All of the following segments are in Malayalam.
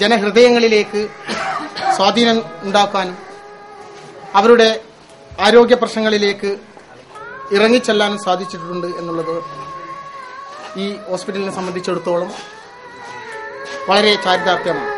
ജനഹൃദയങ്ങളിലേക്ക് സ്വാധീനം ഉണ്ടാക്കാനും അവരുടെ ആരോഗ്യ പ്രശ്നങ്ങളിലേക്ക് ഇറങ്ങിച്ചെല്ലാനും സാധിച്ചിട്ടുണ്ട് എന്നുള്ളത് ഈ ഹോസ്പിറ്റലിനെ സംബന്ധിച്ചിടത്തോളം വളരെ ചാരിതാർത്ഥ്യമാണ്.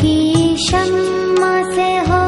की शम्मा से हो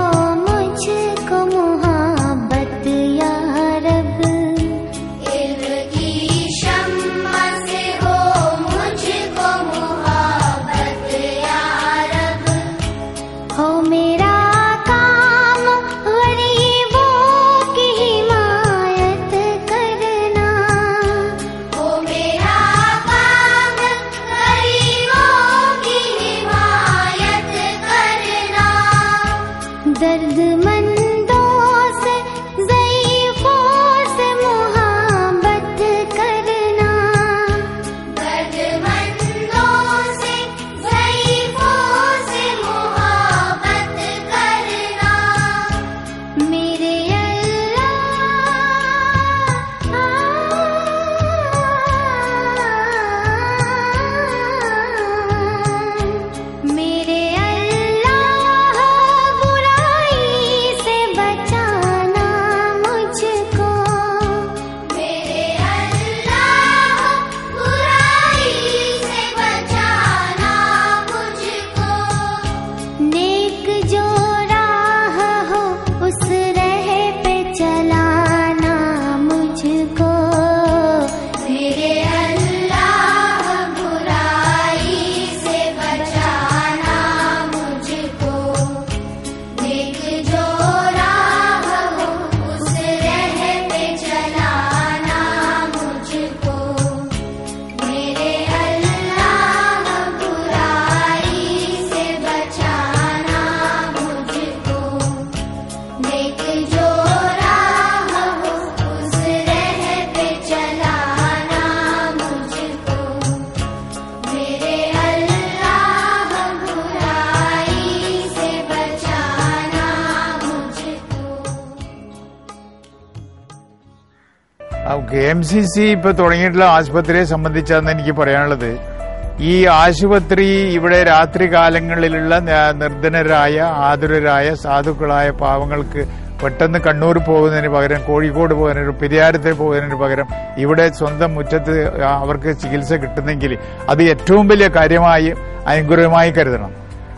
que എം സി സി ഇപ്പൊ തുടങ്ങിയിട്ടുള്ള ആശുപത്രിയെ സംബന്ധിച്ചാണ് എനിക്ക് പറയാനുള്ളത്. ഈ ആശുപത്രി ഇവിടെ രാത്രി കാലങ്ങളിലുള്ള നിർധനരായ ആതുരരായ സാധുക്കളായ പാവങ്ങൾക്ക് പെട്ടെന്ന് കണ്ണൂർ പോകുന്നതിന് പകരം കോഴിക്കോട് പോകുന്നതിന് പെരിയാരത്തെ പോകുന്നതിന് പകരം ഇവിടെ സ്വന്തം മുറ്റത്ത് അവർക്ക് ചികിത്സ കിട്ടുന്നെങ്കിൽ അത് ഏറ്റവും വലിയ കാര്യമായി അനുഗ്രഹമായി കരുതണം.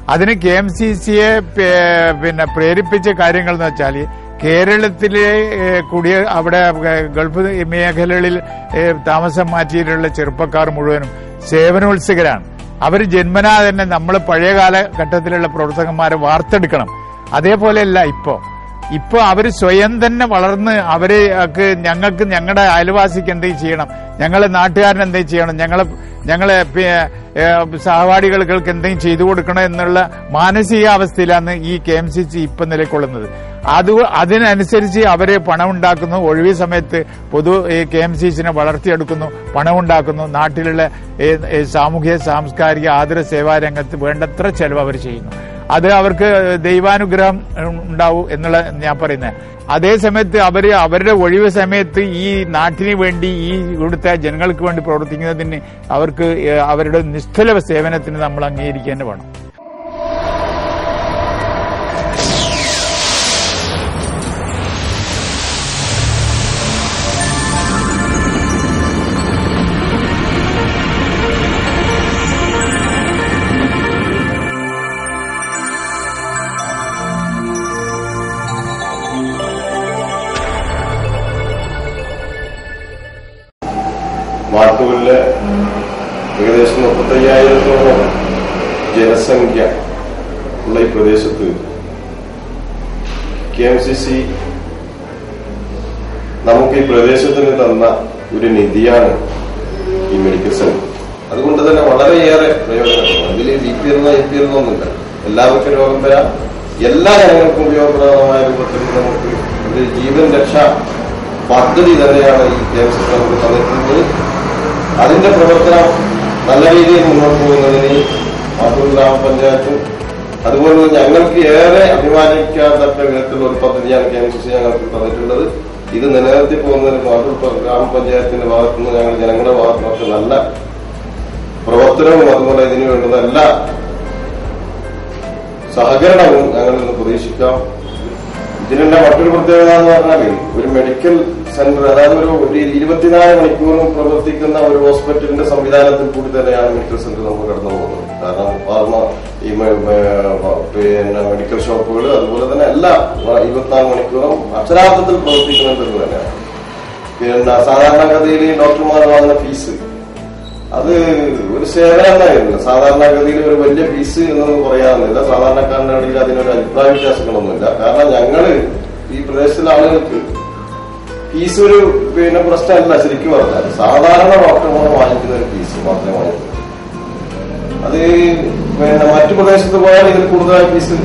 അതിന് കെ എം സി സിയെ പിന്നെ പ്രേരിപ്പിച്ച കാര്യങ്ങൾ എന്ന് വെച്ചാൽ കേരളത്തിലെ കുടിയ അവിടെ ഗൾഫ് മേഖലകളിൽ താമസം മാറ്റിയിട്ടുള്ള ചെറുപ്പക്കാർ മുഴുവനും സേവനോത്സുകരാണ്. അവർ ജന്മനാ തന്നെ നമ്മൾ പഴയ കാലഘട്ടത്തിലുള്ള പ്രവർത്തകന്മാരെ വാർത്തെടുക്കണം. അതേപോലെയല്ല ഇപ്പോ. ഇപ്പോൾ അവർ സ്വയം തന്നെ വളർന്ന് അവരെ ഞങ്ങൾക്ക് ഞങ്ങളുടെ അയൽവാസിക്ക് എന്തെങ്കിലും ചെയ്യണം. ഞങ്ങളെ നാട്ടുകാരൻ എന്തെങ്കിലും ചെയ്യണം. ഞങ്ങളെ ഞങ്ങളെ സഹപാഠികൾക്ക് എന്തെങ്കിലും ചെയ്തു കൊടുക്കണം എന്നുള്ള മാനസികാവസ്ഥയിലാണ് ഈ കെ എം സി സി ഇപ്പം നിലകൊള്ളുന്നത്. അത് അതിനനുസരിച്ച് അവരെ പണം ഉണ്ടാക്കുന്നു ഒഴിവ് സമയത്ത് പൊതു കെ എം സി സിനെ വളർത്തിയെടുക്കുന്നു. പണമുണ്ടാക്കുന്നു. നാട്ടിലുള്ള സാമൂഹ്യ സാംസ്കാരിക ആതുര സേവാ രംഗത്ത് വേണ്ടത്ര ചെലവ് അവർ ചെയ്യുന്നു. അത് അവർക്ക് ദൈവാനുഗ്രഹം ഉണ്ടാവും എന്നുള്ള ഞാൻ പറയുന്നത് അതേ സമയത്ത് അവർ അവരുടെ ഒഴിവ് സമയത്ത് ഈ നാട്ടിന് വേണ്ടി ഈ ഇവിടുത്തെ ജനങ്ങൾക്ക് വേണ്ടി പ്രവർത്തിക്കുന്നതിന് അവർക്ക് അവരുടെ നിശ്ചല സേവനത്തിന് നമ്മൾ അംഗീകരിക്കാൻ വേണം മാട്ടൂരിലെ ഏകദേശം മുപ്പത്തയ്യായിരത്തോളം ജനസംഖ്യ ഉള്ള ഈ പ്രദേശത്ത് കെ എം സി സി നമുക്ക് ഈ പ്രദേശത്തിന് തന്ന ഒരു നിധിയാണ് ഈ മെഡിക്കൽ സെന്റർ അതുകൊണ്ട് തന്നെ വളരെയേറെ പ്രയോജനപ്പെടുന്നു അതിൽ ബി പി എന്നോ എ പി എന്നോ ഒന്നുമില്ല. എല്ലാവർക്കും രോഗം വരാം. എല്ലാ ജനങ്ങൾക്കും ഉപയോഗപ്രദമായ രൂപത്തിൽ നമുക്ക് ഒരു ജീവൻ രക്ഷാ പദ്ധതി തന്നെയാണ് ഈ കെ എം സി നമുക്ക് തന്നിട്ടുള്ളത്. അതിന്റെ പ്രവർത്തനം നല്ല രീതിയിൽ മുന്നോട്ട് പോകുന്നതിന് മാത്തൂർ ഗ്രാമപഞ്ചായത്തും അതുപോലെ ഞങ്ങൾക്ക് ഏറെ അഭിമാനിക്കാത്തക്ക വിധത്തിലുള്ള ഒരു പദ്ധതിയാണ് കെ എം സി സി ഞങ്ങൾക്ക് തന്നിട്ടുള്ളത്. ഇത് നിലനിർത്തി പോകുന്നതിന് മാത്തൂർ ഗ്രാമപഞ്ചായത്തിന്റെ ഭാഗത്തു നിന്ന് ഞങ്ങൾ ജനങ്ങളുടെ ഭാഗത്തുനിന്ന് നല്ല പ്രവർത്തനവും അതുപോലെ ഇതിനു വേണ്ടുന്ന എല്ലാ സഹകരണവും ഞങ്ങളിൽ നിന്ന് പ്രതീക്ഷിക്കാം. ഇതിനുള്ള മറ്റൊരു പ്രത്യേകത എന്ന് പറഞ്ഞാൽ ഒരു മെഡിക്കൽ സെന്റർ അതായത് ഒരു ഇരുപത്തിനാല് മണിക്കൂറും പ്രവർത്തിക്കുന്ന ഒരു ഹോസ്പിറ്റലിന്റെ സംവിധാനത്തിൽ കൂടി തന്നെയാണ് മെഡിക്കൽ സെന്റർ നമുക്ക് കടന്നു പോകുന്നത്. കാരണം ഫാർമ ഈ പിന്നെ മെഡിക്കൽ ഷോപ്പുകൾ അതുപോലെ തന്നെ എല്ലാം ഇരുപത്തിനാല് മണിക്കൂറും അക്ഷരാർത്ഥത്തിൽ പ്രവർത്തിക്കുന്ന സെന്റർ തന്നെയാണ്. പിന്നെ സാധാരണഗതിയിൽ ഡോക്ടർമാർ വാങ്ങുന്ന ഫീസ് അത് ഒരു സേവനം തന്നെ സാധാരണഗതിയിൽ ഒരു വലിയ ഫീസ് എന്നൊന്നും പറയാറില്ല സാധാരണക്കാരന്റെ ഇടയിൽ അതിനൊരു അഭിപ്രായ വ്യത്യാസങ്ങളൊന്നുമില്ല. കാരണം ഞങ്ങൾ ഈ പ്രദേശത്തിലെ ആളുകൾക്ക് ഫീസ് ഒരു പിന്നെ പ്രശ്നമല്ല ശരിക്കും പറഞ്ഞാൽ സാധാരണ ഡോക്ടർമാർ വാങ്ങിക്കുന്ന ഒരു ഫീസ് മാത്രമേ വാങ്ങിക്കൂ. അത് പിന്നെ മറ്റു പ്രദേശത്ത് പോയാൽ ഇതിൽ കൂടുതലായി ഫീസ്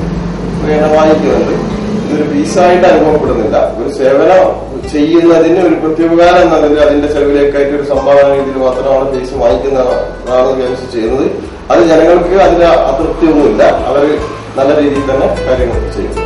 പിന്നെ വാങ്ങിക്കുന്നുണ്ട് ഇതൊരു ഫീസായിട്ട് അനുഭവപ്പെടുന്നില്ല. ഒരു സേവനം ചെയ്യുന്നതിന് ഒരു പ്രത്യുപകാരം എന്നതിൽ അതിന്റെ ചെലവിലേക്കായിട്ട് ഒരു സംഭാവന രീതിയിൽ മാത്രമാണ് ഫീസ് വാങ്ങിക്കുന്നതാണ് വിചാരിച്ച് ചെയ്യുന്നത്. അത് ജനങ്ങൾക്ക് അതിന് അതൃപ്തിയൊന്നുമില്ല. അവർ നല്ല രീതിയിൽ തന്നെ കാര്യങ്ങൾ ചെയ്യുന്നു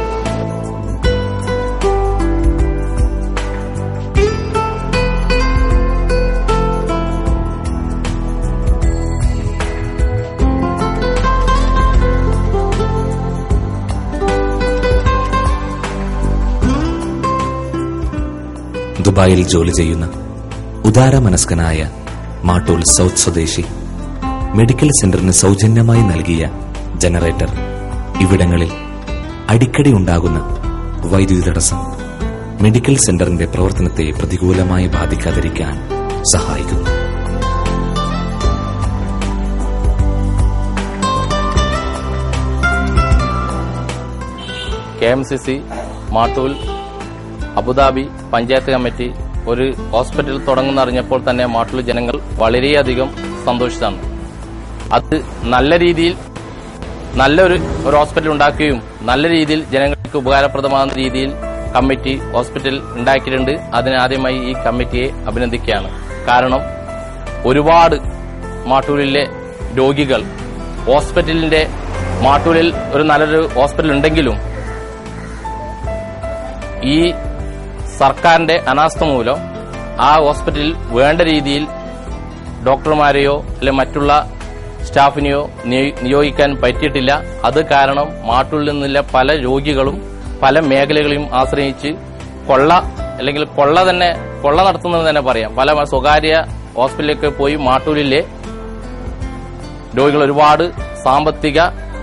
ദുബായിൽ ജോലി ചെയ്യുന്ന ഉദാരമനസ്കനായ മാട്ടൂൽ സൗത്ത് സ്വദേശി മെഡിക്കൽ സെന്ററിന് സൗജന്യമായി നൽകിയ ജനറേറ്റർ ഇവിടങ്ങളിൽ അടിക്കടി ഉണ്ടാകുന്ന വൈദ്യുതി തടസ്സം മെഡിക്കൽ സെന്ററിന്റെ പ്രവർത്തനത്തെ പ്രതികൂലമായി ബാധിക്കാതിരിക്കാൻ സഹായിക്കുന്നു. K M C C Mattool Abu Dhabi panchayat committee ഒരു ഹോസ്പിറ്റൽ തുടങ്ങുന്നറിഞ്ഞപ്പോൾ തന്നെ മാട്ടൂൽ ജനങ്ങൾ വളരെയധികം സന്തോഷിച്ചാണ്. അത് നല്ല രീതിയിൽ നല്ലൊരു ഒരു ഹോസ്പിറ്റൽ ഉണ്ടാക്കുകയും നല്ല രീതിയിൽ ജനങ്ങൾക്ക് ഉപകാരപ്രദമാകുന്ന രീതിയിൽ കമ്മിറ്റി ഹോസ്പിറ്റൽ ഉണ്ടാക്കിയിട്ടുണ്ട്. അതിനാദ്യമായി ഈ കമ്മിറ്റിയെ അഭിനന്ദിക്കുകയാണ്. കാരണം ഒരുപാട് മാട്ടൂരിലെ രോഗികൾ ഹോസ്പിറ്റലിന്റെ മാട്ടൂരിൽ ഒരു നല്ലൊരു ഹോസ്പിറ്റൽ ഉണ്ടെങ്കിലും ഈ സർക്കാരിന്റെ അനാസ്ഥ മൂലം ആ ഹോസ്പിറ്റലിൽ വേണ്ട രീതിയിൽ ഡോക്ടർമാരെയോ അല്ലെ മറ്റുള്ള സ്റ്റാഫിനെയോ നിയോഗിക്കാൻ പറ്റിയിട്ടില്ല. അത് കാരണം മാട്ടൂരിൽ നിന്നുള്ള പല രോഗികളും പല മേഖലകളെയും ആശ്രയിച്ച് കൊള്ള അല്ലെങ്കിൽ കൊള്ള തന്നെ കൊള്ള നടത്തുന്നത് തന്നെ പറയാം. പല സ്വകാര്യ ഹോസ്പിറ്റലിലേക്ക് പോയി മാട്ടൂരിലെ രോഗികൾ ഒരുപാട് സാമ്പത്തിക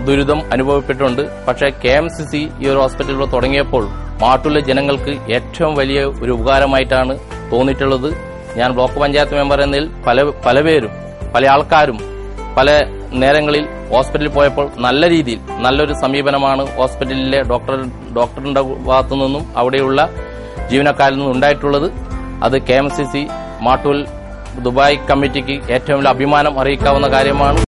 ദുരിതം അനുഭവപ്പെട്ടിട്ടുണ്ട്. പക്ഷേ കെ എം സി സി ഈ ഒരു ഹോസ്പിറ്റലിൽ തുടങ്ങിയപ്പോൾ മാട്ടുള്ള ജനങ്ങൾക്ക് ഏറ്റവും വലിയ ഒരു ഉപകാരമായിട്ടാണ് തോന്നിയിട്ടുള്ളത്. ഞാൻ ബ്ലോക്ക് പഞ്ചായത്ത് മെമ്പർ എന്നതിൽ പല പലപേരും പല ആൾക്കാരും പല നേരങ്ങളിൽ ഹോസ്പിറ്റലിൽ പോയപ്പോൾ നല്ല രീതിയിൽ നല്ലൊരു സമീപനമാണ് ഹോസ്പിറ്റലിലെ ഡോക്ടർ ഡോക്ടറിന്റെ ഭാഗത്തു നിന്നും അവിടെയുള്ള ജീവനക്കാരിൽ നിന്നും ഉണ്ടായിട്ടുള്ളത്. അത് K M C C Mattool Dubai കമ്മിറ്റിക്ക് ഏറ്റവും വലിയ അഭിമാനം അറിയിക്കാവുന്ന കാര്യമാണ്.